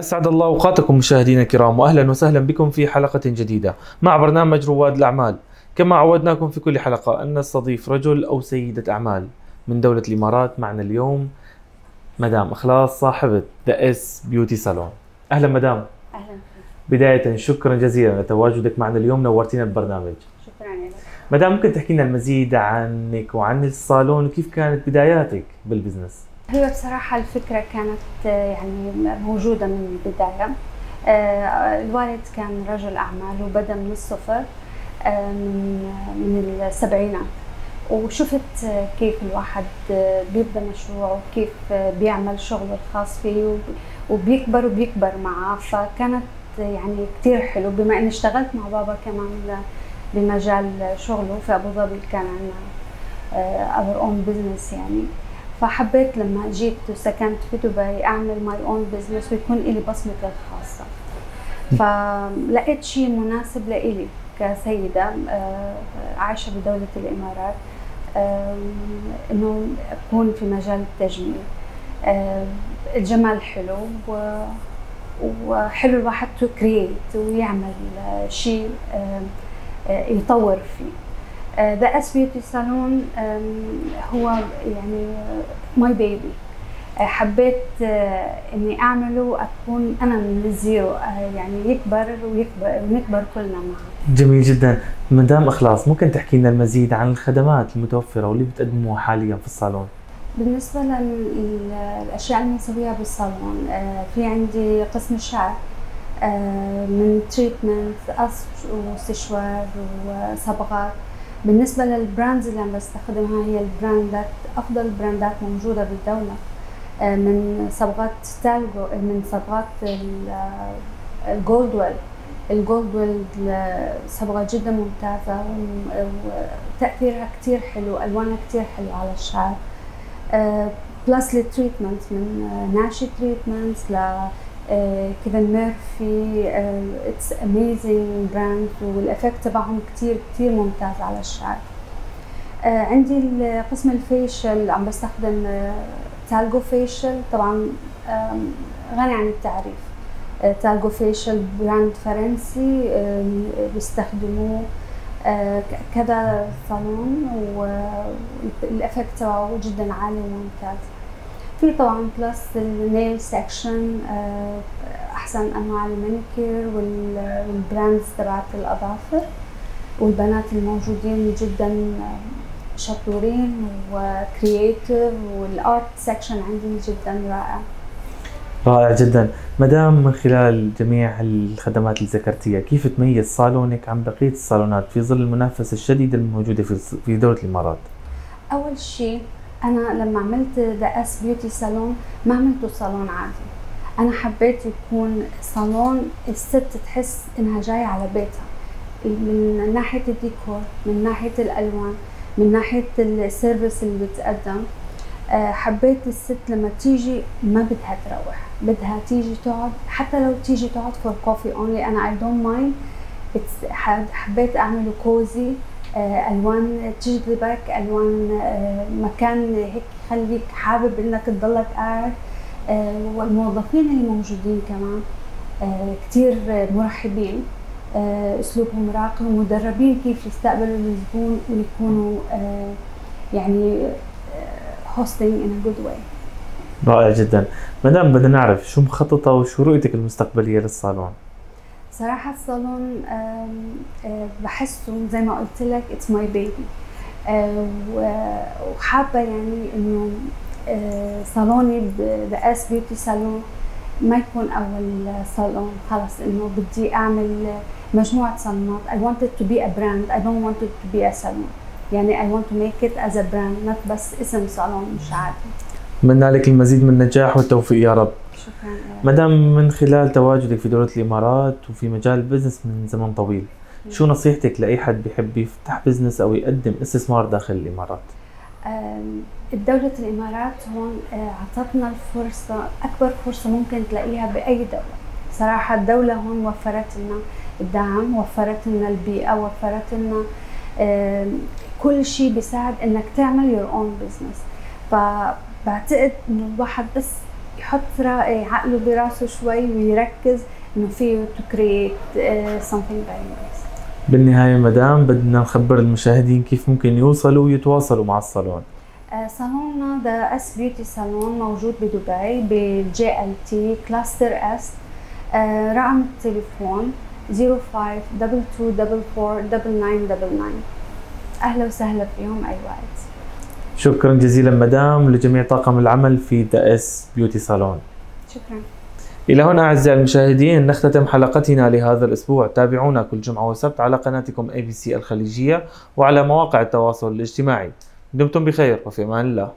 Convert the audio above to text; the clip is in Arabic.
أسعد الله أوقاتكم مشاهدينا الكرام وأهلا وسهلا بكم في حلقة جديدة مع برنامج رواد الأعمال. كما عودناكم في كل حلقة أن نستضيف رجل أو سيدة أعمال من دولة الإمارات معنا اليوم مدام إخلاص صاحبة The S Beauty Salon أهلا مدام. أهلا. فيك بداية شكرا جزيلا لتواجدك معنا اليوم نورتينا البرنامج. شكرا لك مدام ممكن تحكي لنا المزيد عنك وعن الصالون؟ وكيف كانت بداياتك بال business؟ هي بصراحة الفكرة كانت يعني موجودة من البداية. آه، الوالد كان رجل أعمال وبدأ من الصفر آه، من السبعينات. وشفت كيف الواحد آه، بيبدأ مشروع وكيف بيعمل شغله الخاص فيه وب- وبيكبر وبيكبر معه. فكانت يعني كتير حلو بما إني اشتغلت مع بابا كمان بمجال شغله. في أبو ظبي كان عندنا our own business يعني. فحبيت لما جيت وسكنت في دبي أعمل my own business ويكون لي بصمتي الخاصه فلقيت شيء مناسب لإلي كسيدة آه، عايشة بدولة الإمارات آم، إنه أكون في مجال التجميل. آه، الجمال حلو وحلو الواحد تو ويعمل آه، شيء آه، يطور فيه. The S Beauty Salon هو يعني my baby حبيت آه، إني أعمله اكون أنا من ال zero آه، يعني يكبر ويكبر ونكبر كلنا معه جميل جدا. مدام إخلاص ممكن تحكي لنا المزيد عن الخدمات المتوفرة واللي بتقدموها حاليا في الصالون؟ بالنسبة للأشياء اللي بنسويها بالصالون آه، في عندي قسم الشعر آه، من treatment قص واستشوار وصبغات. بالنسبة لل brands اللي عم بستخدمها هي البراندات أفضل البراندات موجودة بالدولة. آه، من صبغات Thalgo من صبغات آه، ال Goldwell ال Goldwell آه، صبغة جدا ممتازة وتأثيرها كتير حلو ألوانها كتير حلو على الشعر. plus لل treatment من آه، Nashi treatment آه، Kevin Murphy it's amazing brand وال effect تبعهم كتير كتير ممتاز على الشعر. آه، عندي قسم ال facial عم بستخدم آه، Thalgo facial. طبعا غني عن التعريف. آه، Thalgo facial brand فرنسي بيستخدموه آه، كذا صالون وال effect تبعه جدا عالي وممتاز. في طبعا plus ال nail section أحسن أنواع المانيكير وال- وال brands تبعت الأظافر والبنات الموجودين جدا شطورين و creative وال art section عندي جدا رائع. رائع جدا. مدام من خلال جميع الخدمات اللي ذكرتيها كيف تميز صالونك عن بقية الصالونات في ظل المنافسة الشديدة الموجودة في دولة الإمارات؟ أول شيء أنا لما عملت The S Beauty Salon ما عملته صالون عادي. أنا حبيت يكون صالون الست تحس إنها جاية على بيتها. من ناحية الديكور من ناحية الألوان من ناحية ال service اللي بتقدم آه، حبيت الست لما تيجي ما بدها تروح. بدها تيجي تقعد حتى لو تيجي تقعد for coffee only أنا I don't mind حبيت أعمله cozy ألوان تجذبك ألوان آه، مكان هيك يخليك حابب إنك تضلك قاعد. آه، والموظفين اللي موجودين كمان آه، كتير مرحبين آه، أسلوبهم راقي ومدربين كيف يستقبلوا الزبون ويكونوا آه، يعني hosting in good way رائع جدا. مدام بدنا نعرف شو مخططة وشو رؤيتك المستقبلية للصالون؟ صراحة الصالون آه، بحسه زي ما قلت لك it's my baby وحابة يعني إنه آه، صالون The S Beauty Salon ما يكون أول صالون خلص إنه بدي أعمل مجموعة صالونات. I want it to be a brand. I don't want it to be a salon. يعني I want to make it as a brand not بس اسم صالون مش عادي أتمنى لك المزيد من النجاح والتوفيق يا رب. شكرا لك. مدام من خلال تواجدك في دولة الإمارات وفي مجال ال business من زمن طويل شو نصيحتك لأي حد بيحب يفتح business أو يقدم استثمار داخل الإمارات؟ دولة الإمارات هون آه، عطتنا الفرصة أكبر فرصة ممكن تلاقيها بأي دولة. صراحة الدولة هون وفرت لنا الدعم وفرت لنا البيئة وفرت لنا كل شيء بيساعد إنك تعمل your own business. فبعتقد إنه الواحد بس يحط را- عقله براسه شوي ويركز إنه فيه create uh, something very nice. بالنهاية مدام بدنا نخبر المشاهدين كيف ممكن يوصلوا ويتواصلوا مع الصالون. آه، صالوننا The S Beauty Salon موجود بدبي بال JLT Cluster S رقم التليفون 05 2244 9999 أهلا وسهلا فيهم أي وقت شكرا جزيلا مدام لجميع طاقم العمل في The S Beauty Salon شكرا. إلى هنا أعزائي المشاهدين نختتم حلقتنا لهذا الأسبوع. تابعونا كل جمعة وسبت على قناتكم اي بي سي الخليجية وعلى مواقع التواصل الاجتماعي. دمتم بخير وفي أمان الله.